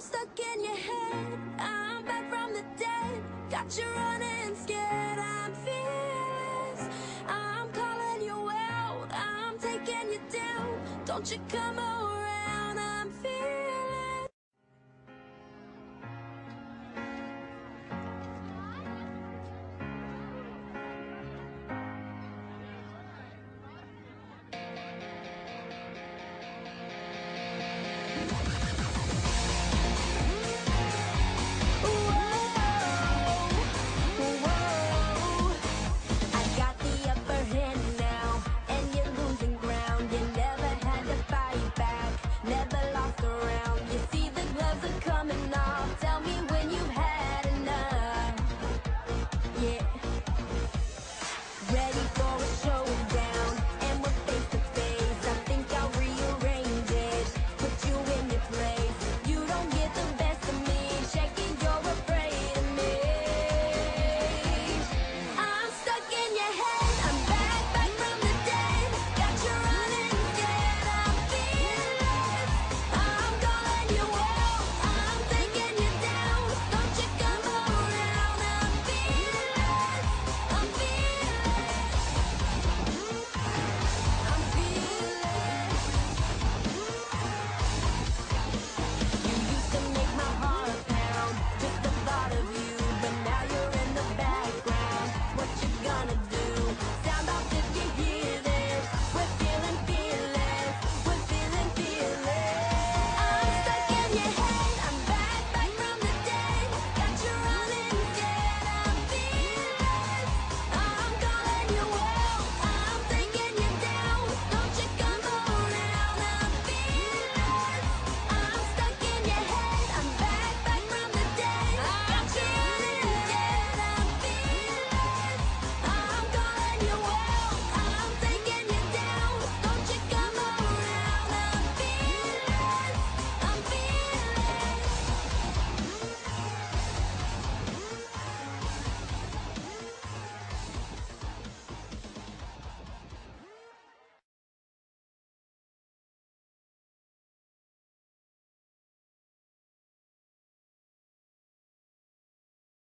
I'm stuck in your head. I'm back from the dead. Got you running scared. I'm fearless. I'm calling you out. I'm taking you down. Don't you come around.